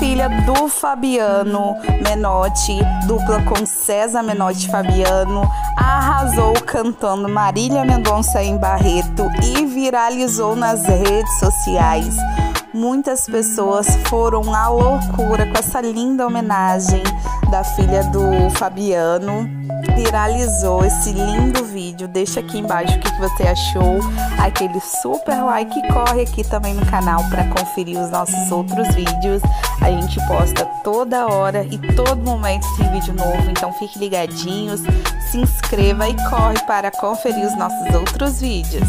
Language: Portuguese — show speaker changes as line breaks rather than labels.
filha do Fabiano Menotti, dupla com César Menotti Fabiano, arrasou cantando Marília Mendonça em Barreto e viralizou nas redes sociais. Muitas pessoas foram à loucura com essa linda homenagem da filha do Fabiano. Viralizou esse lindo vídeo. Deixa aqui embaixo o que você achou. Aquele super like corre aqui também no canal para conferir os nossos outros vídeos. A gente posta toda hora e todo momento tem vídeo novo, então fique ligadinhos, se inscreva e corre para conferir os nossos outros vídeos.